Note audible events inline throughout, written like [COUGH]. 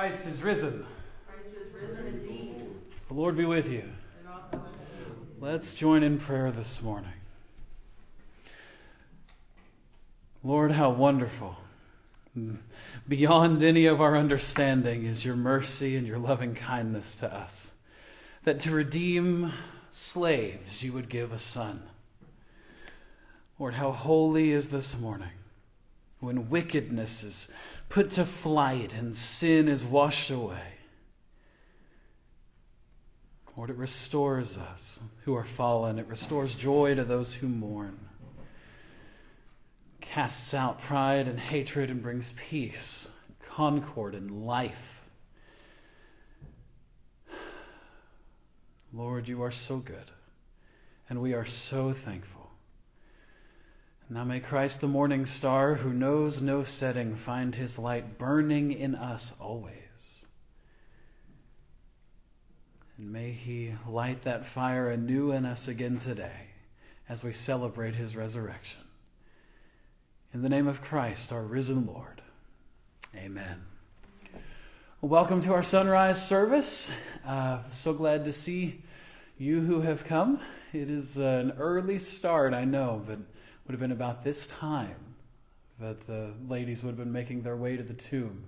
Christ is risen. Christ is risen indeed. The Lord be with you. And also with you. Let's join in prayer this morning. Lord, how wonderful. Beyond any of our understanding is your mercy and your loving kindness to us. That to redeem slaves, you would give a son. Lord, how holy is this morning when wickedness is put to flight and sin is washed away. Lord, it restores us who are fallen. It restores joy to those who mourn. Casts out pride and hatred and brings peace, concord, and life. Lord, you are so good, and we are so thankful. Now may Christ, the morning star, who knows no setting, find his light burning in us always. And may He light that fire anew in us again today as we celebrate His resurrection. In the name of Christ, our risen Lord. Amen. Welcome to our sunrise service. Uh, so glad to see you who have come. It is an early start, I know, but would have been about this time that the ladies would have been making their way to the tomb.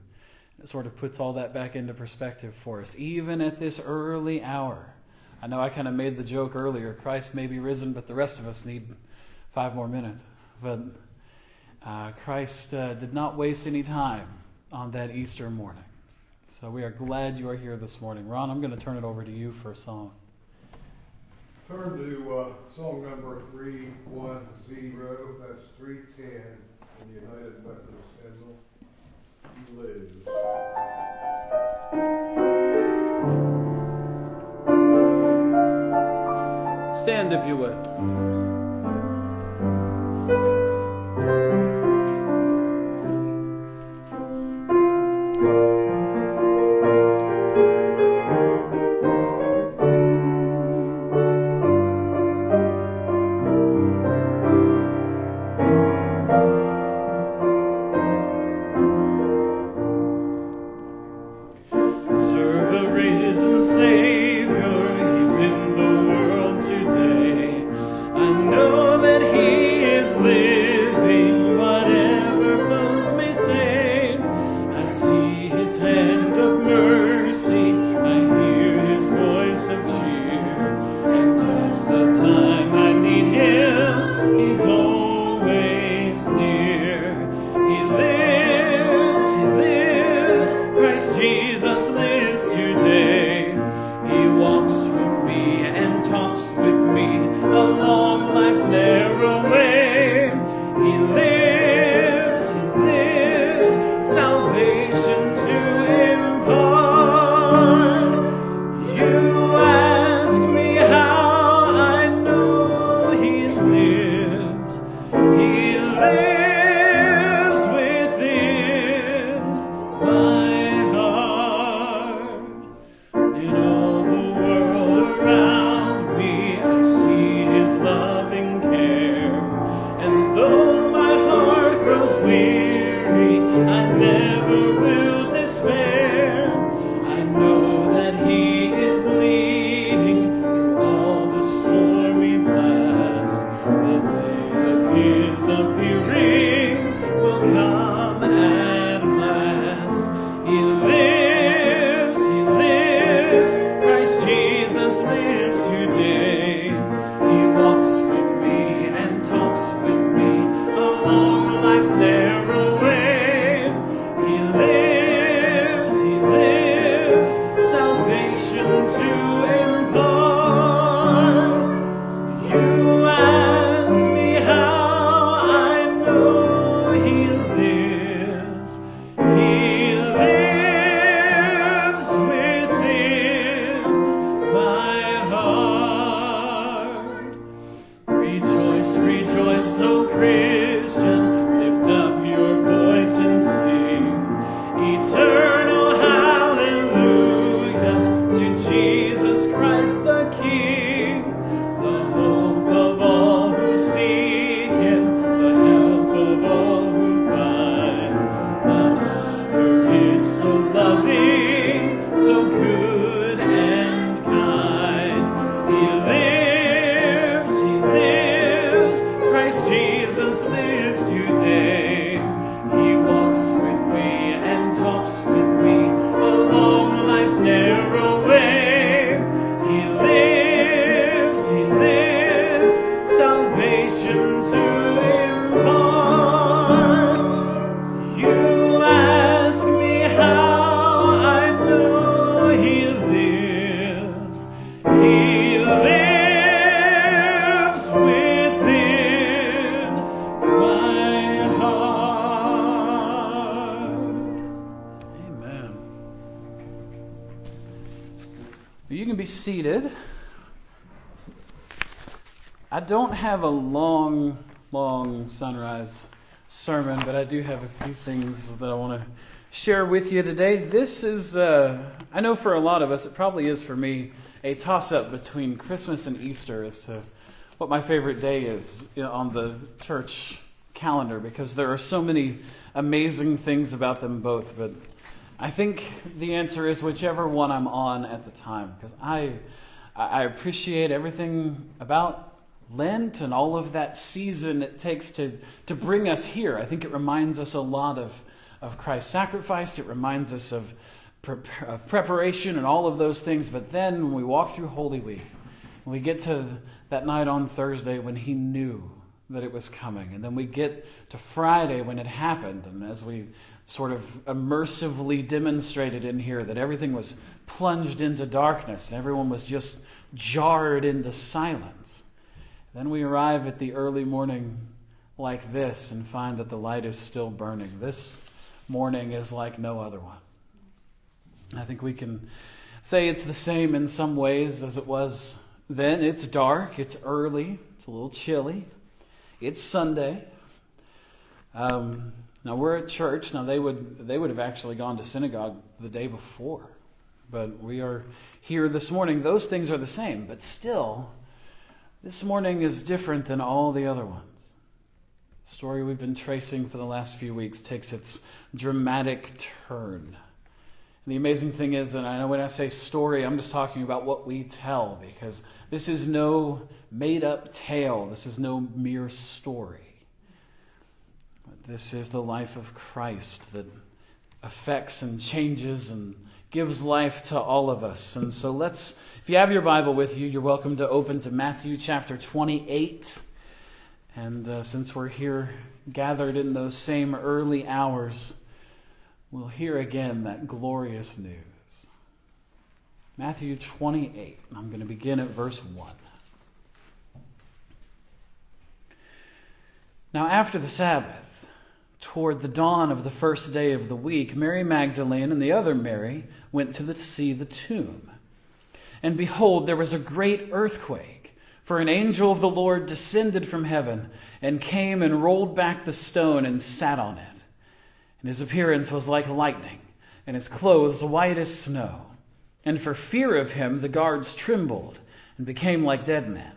It sort of puts all that back into perspective for us, even at this early hour. I know I kind of made the joke earlier Christ may be risen, but the rest of us need five more minutes. But uh, Christ uh, did not waste any time on that Easter morning. So we are glad you are here this morning. Ron, I'm going to turn it over to you for a song. Turn to uh, song number 310, that's 310 in the United Methodist Hymnal. Live. Stand if you would. You can be seated. I don't have a long, long sunrise sermon, but I do have a few things that I want to share with you today. This is, uh, I know for a lot of us, it probably is for me, a toss up between Christmas and Easter as to what my favorite day is on the church calendar because there are so many amazing things about them both. But I think the answer is whichever one I'm on at the time because I, I appreciate everything about Lent and all of that season it takes to, to bring us here. I think it reminds us a lot of, of Christ's sacrifice. It reminds us of, of preparation and all of those things. But then when we walk through Holy Week, we get to that night on Thursday when he knew that it was coming. And then we get to Friday when it happened. And as we sort of immersively demonstrated in here, that everything was plunged into darkness and everyone was just jarred into silence. Then we arrive at the early morning like this and find that the light is still burning. This morning is like no other one. I think we can say it's the same in some ways as it was then. It's dark, it's early, it's a little chilly, it's Sunday. Um, now we're at church. Now they would they would have actually gone to synagogue the day before, but we are here this morning. Those things are the same, but still, this morning is different than all the other ones. The story we've been tracing for the last few weeks takes its dramatic turn. And the amazing thing is, and I know when I say story, I'm just talking about what we tell because this is no made up tale. This is no mere story. This is the life of Christ that affects and changes and gives life to all of us. And so let's, if you have your Bible with you, you're welcome to open to Matthew chapter 28. And uh, since we're here gathered in those same early hours, we'll hear again that glorious news. Matthew 28. I'm going to begin at verse 1. Now, after the Sabbath, toward the dawn of the first day of the week, Mary Magdalene and the other Mary went to, the, to see the tomb. And behold, there was a great earthquake, for an angel of the Lord descended from heaven and came and rolled back the stone and sat on it. And his appearance was like lightning, and his clothes white as snow. And for fear of him, the guards trembled and became like dead men.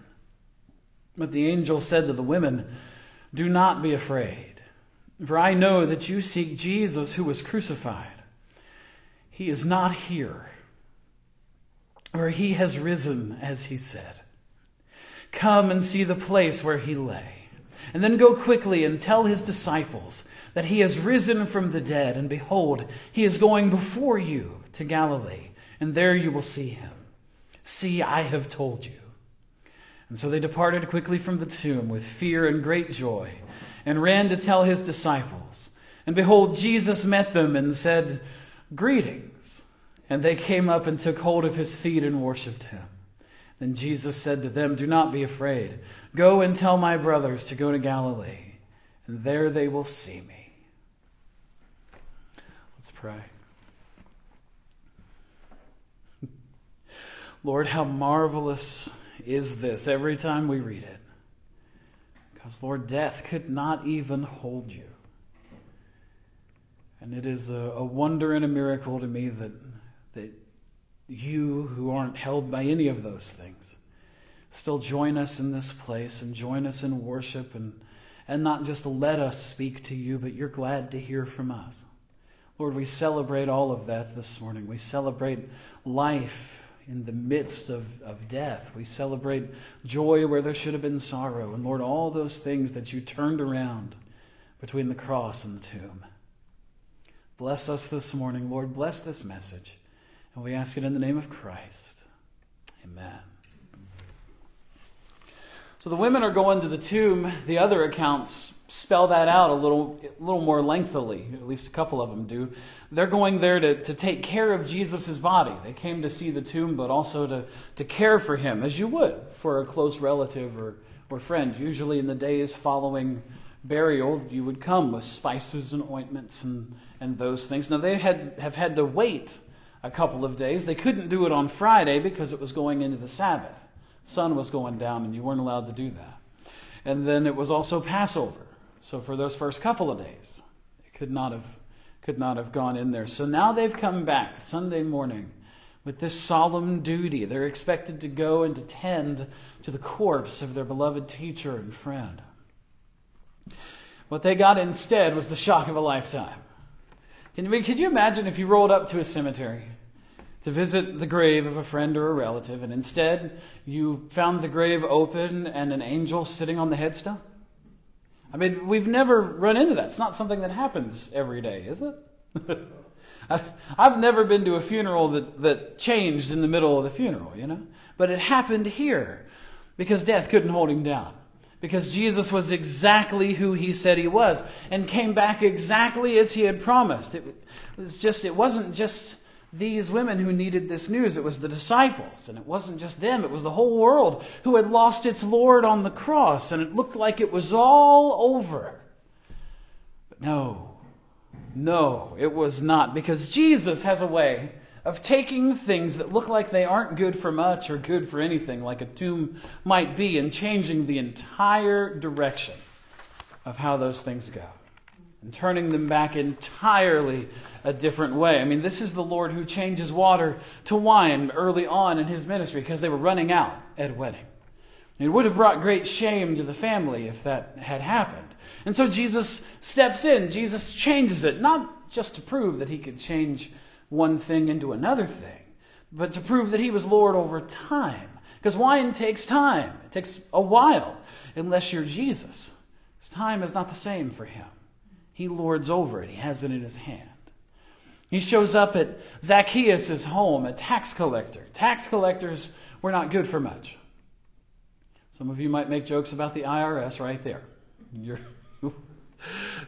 But the angel said to the women, Do not be afraid, for I know that you seek Jesus who was crucified. He is not here, for he has risen, as he said. Come and see the place where he lay, and then go quickly and tell his disciples that he has risen from the dead, and behold, he is going before you to Galilee, and there you will see him. See, I have told you. And so they departed quickly from the tomb with fear and great joy, and ran to tell his disciples. And behold, Jesus met them and said, Greetings. And they came up and took hold of his feet and worshipped him. Then Jesus said to them, Do not be afraid. Go and tell my brothers to go to Galilee, and there they will see me. Let's pray. [LAUGHS] Lord, how marvelous is this every time we read it. Because, Lord, death could not even hold you. And it is a, a, wonder and a miracle to me that, that you, who aren't held by any of those things, still join us in this place and join us in worship and, and not just let us speak to you, but you're glad to hear from us. Lord, we celebrate all of that this morning. We celebrate life in the midst of, of death. We celebrate joy where there should have been sorrow. And Lord, all those things that you turned around between the cross and the tomb. Bless us this morning, Lord. Bless this message. And we ask it in the name of Christ. Amen. So the women are going to the tomb. The other accounts spell that out a little, a little more lengthily, at least a couple of them do. They're going there to, to take care of Jesus' body. They came to see the tomb, but also to, to care for him, as you would for a close relative or, or friend. Usually in the days following burial, you would come with spices and ointments and, and those things. Now, they had, have had to wait a couple of days. They couldn't do it on Friday because it was going into the Sabbath. Sun was going down, and you weren't allowed to do that. And then it was also Passover. So for those first couple of days, it could not have could not have gone in there. So now they've come back Sunday morning with this solemn duty. They're expected to go and to tend to the corpse of their beloved teacher and friend. What they got instead was the shock of a lifetime. Can you, could you imagine if you rolled up to a cemetery to visit the grave of a friend or a relative, and instead you found the grave open and an angel sitting on the headstone? I mean, we've never run into that. It's not something that happens every day, is it? [LAUGHS] I've never been to a funeral that, that changed in the middle of the funeral, you know? But it happened here because death couldn't hold him down. Because Jesus was exactly who he said he was and came back exactly as he had promised. It was just, it wasn't just these women who needed this news. It was the disciples, and it wasn't just them, it was the whole world who had lost its Lord on the cross, and it looked like it was all over. But no, no, it was not, because Jesus has a way of taking things that look like they aren't good for much or good for anything, like a tomb might be, and changing the entire direction of how those things go, and turning them back entirely a different way. I mean, this is the Lord who changes water to wine early on in his ministry because they were running out at a wedding. It would have brought great shame to the family if that had happened. And so Jesus steps in, Jesus changes it, not just to prove that he could change one thing into another thing, but to prove that he was Lord over time. Because wine takes time, it takes a while, unless you're Jesus. His time is not the same for him. He lords over it, he has it in his hand. He shows up at Zacchaeus' home, a tax collector. Tax collectors were not good for much. Some of you might make jokes about the IRS right there. [LAUGHS]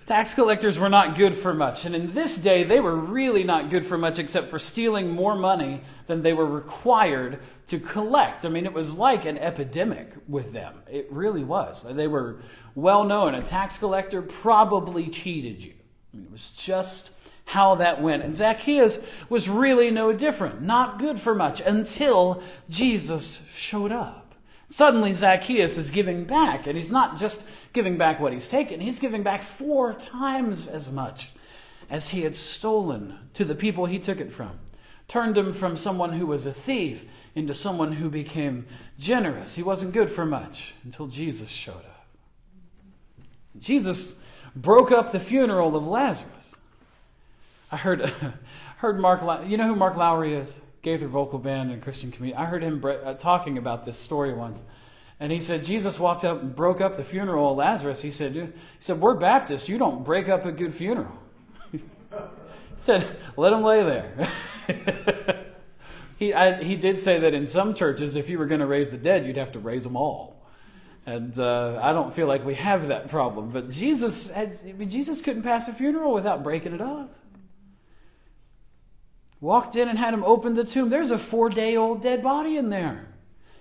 tax collectors were not good for much. And in this day, they were really not good for much except for stealing more money than they were required to collect. I mean, it was like an epidemic with them. It really was. They were well known. A tax collector probably cheated you. It was just how that went. And Zacchaeus was really no different, not good for much until Jesus showed up. Suddenly, Zacchaeus is giving back, and he's not just giving back what he's taken, he's giving back four times as much as he had stolen to the people he took it from. Turned him from someone who was a thief into someone who became generous. He wasn't good for much until Jesus showed up. Jesus broke up the funeral of Lazarus. I heard [LAUGHS] heard Mark. You know who Mark Lowry is? Gaither Vocal Band and Christian Community. I heard him uh, talking about this story once, and he said Jesus walked up and broke up the funeral of Lazarus. He said, "He said we're Baptists. You don't break up a good funeral." [LAUGHS] he said, "Let him lay there." [LAUGHS] he I, he did say that in some churches, if you were going to raise the dead, you'd have to raise them all. And uh, I don't feel like we have that problem. But Jesus, had, Jesus couldn't pass a funeral without breaking it up. Walked in and had him open the tomb. There's a four day old dead body in there.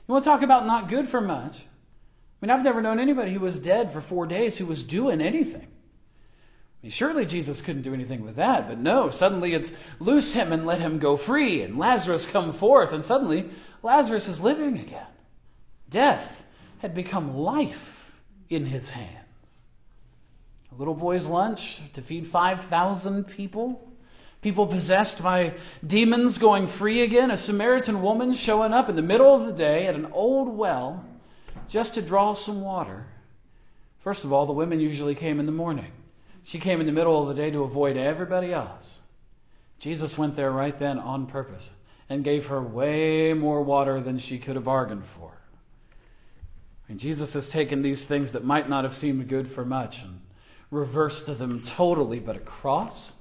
You want to talk about not good for much? I mean, I've never known anybody who was dead for four days who was doing anything. I mean, surely Jesus couldn't do anything with that, but no, suddenly it's loose him and let him go free, and Lazarus come forth, and suddenly Lazarus is living again. Death had become life in his hands. A little boy's lunch to feed 5,000 people people possessed by demons going free again, a Samaritan woman showing up in the middle of the day at an old well just to draw some water. First of all, the women usually came in the morning. She came in the middle of the day to avoid everybody else. Jesus went there right then on purpose and gave her way more water than she could have bargained for. And Jesus has taken these things that might not have seemed good for much and reversed them totally, but a cross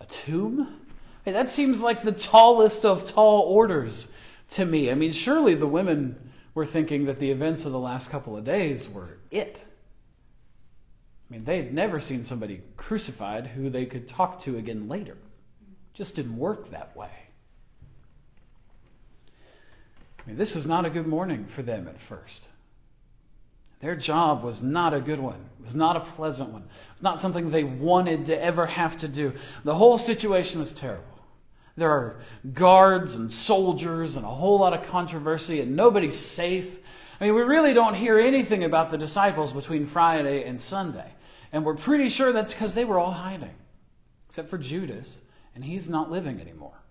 a tomb? Hey, that seems like the tallest of tall orders to me. I mean, surely the women were thinking that the events of the last couple of days were it. I mean, they had never seen somebody crucified who they could talk to again later. It just didn't work that way. I mean, this was not a good morning for them at first. Their job was not a good one. It was not a pleasant one. It was not something they wanted to ever have to do. The whole situation was terrible. There are guards and soldiers and a whole lot of controversy, and nobody's safe. I mean, we really don't hear anything about the disciples between Friday and Sunday. And we're pretty sure that's because they were all hiding, except for Judas, and he's not living anymore.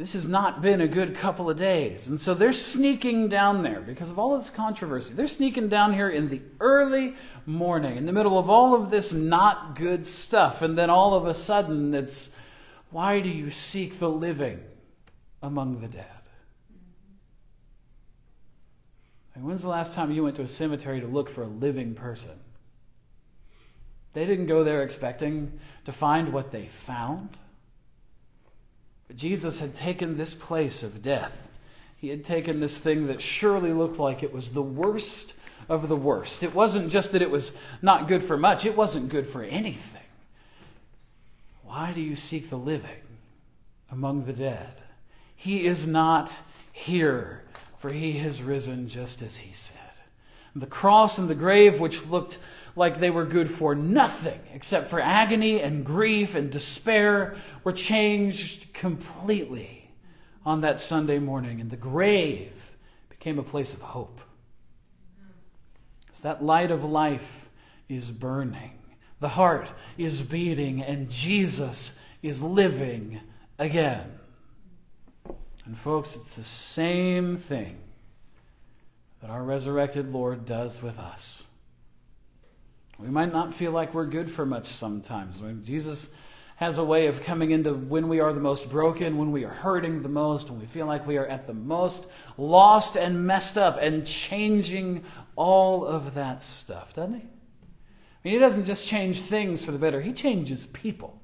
This has not been a good couple of days. And so they're sneaking down there because of all this controversy. They're sneaking down here in the early morning, in the middle of all of this not good stuff. And then all of a sudden, it's why do you seek the living among the dead? And when's the last time you went to a cemetery to look for a living person? They didn't go there expecting to find what they found. But Jesus had taken this place of death. He had taken this thing that surely looked like it was the worst of the worst. It wasn't just that it was not good for much, it wasn't good for anything. Why do you seek the living among the dead? He is not here, for he has risen just as he said. The cross and the grave, which looked like they were good for nothing except for agony and grief and despair, were changed completely on that Sunday morning. And the grave became a place of hope. As that light of life is burning, the heart is beating, and Jesus is living again. And, folks, it's the same thing that our resurrected Lord does with us. We might not feel like we're good for much sometimes. Jesus has a way of coming into when we are the most broken, when we are hurting the most, when we feel like we are at the most lost and messed up, and changing all of that stuff, doesn't he? I mean, he doesn't just change things for the better, he changes people.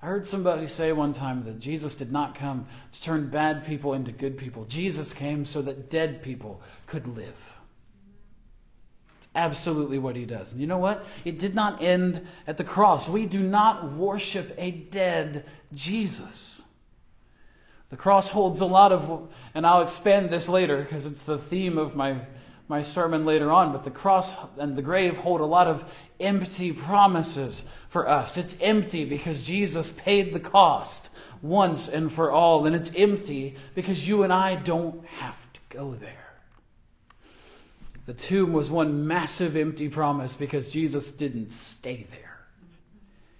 I heard somebody say one time that Jesus did not come to turn bad people into good people. Jesus came so that dead people could live absolutely what he does. And you know what? It did not end at the cross. We do not worship a dead Jesus. The cross holds a lot of, and I'll expand this later because it's the theme of my, my sermon later on, but the cross and the grave hold a lot of empty promises for us. It's empty because Jesus paid the cost once and for all, and it's empty because you and I don't have to go there. The tomb was one massive empty promise because Jesus didn't stay there.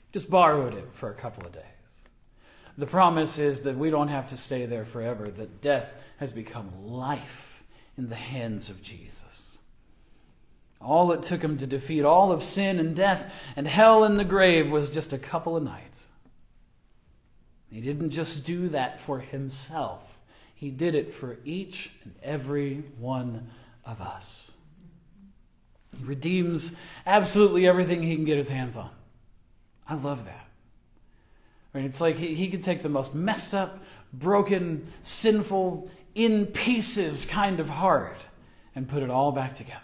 He just borrowed it for a couple of days. The promise is that we don't have to stay there forever, that death has become life in the hands of Jesus. All it took him to defeat all of sin and death and hell and the grave was just a couple of nights. He didn't just do that for himself, he did it for each and every one of us. He redeems absolutely everything he can get his hands on. I love that. I mean, it's like he, he could take the most messed up, broken, sinful, in pieces kind of heart and put it all back together.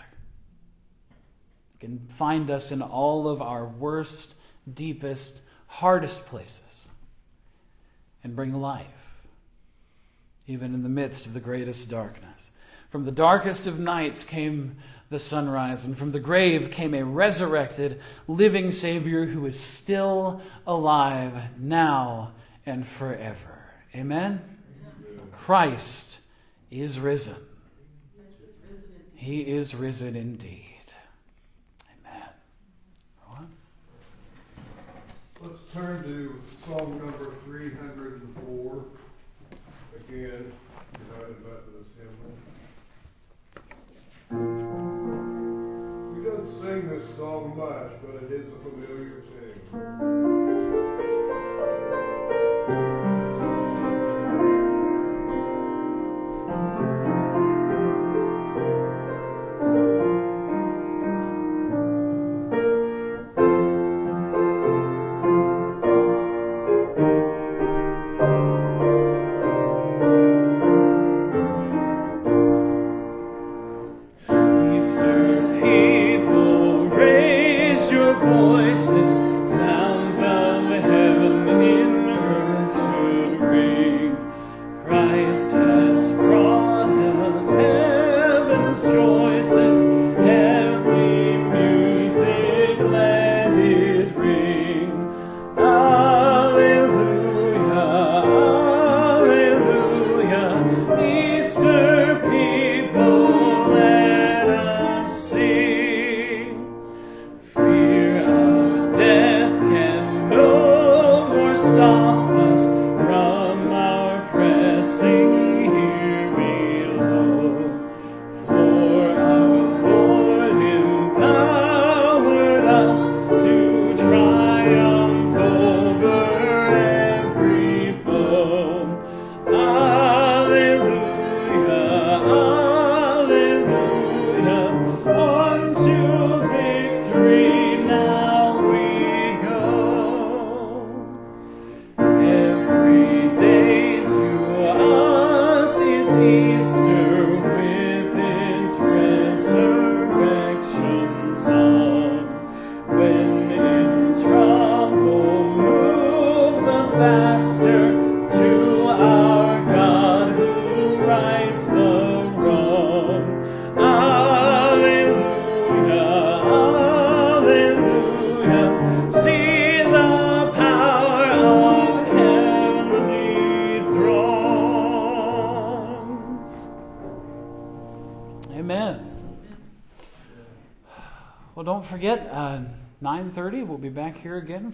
He can find us in all of our worst, deepest, hardest places and bring life, even in the midst of the greatest darkness. From the darkest of nights came the sunrise, and from the grave came a resurrected, living Savior who is still alive now and forever. Amen? Christ is risen. He is risen indeed. Amen. Let's turn to Psalm number 304. But it is a familiar thing. joys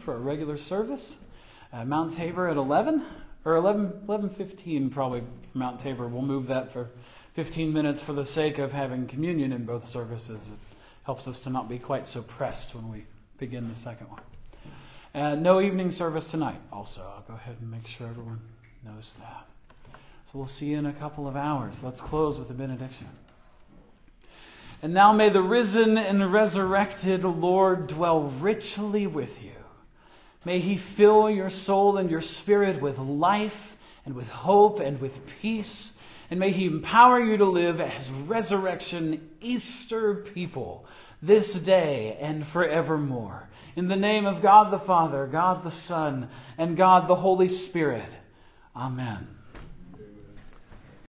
for a regular service. Uh, Mount Tabor at 11, or 11, 11.15 probably for Mount Tabor. We'll move that for 15 minutes for the sake of having communion in both services. It helps us to not be quite so pressed when we begin the second one. And no evening service tonight, also. I'll go ahead and make sure everyone knows that. So we'll see you in a couple of hours. Let's close with a benediction. And now may the risen and resurrected Lord dwell richly with you. May he fill your soul and your spirit with life and with hope and with peace. And may he empower you to live as resurrection Easter people this day and forevermore. In the name of God the Father, God the Son, and God the Holy Spirit. Amen.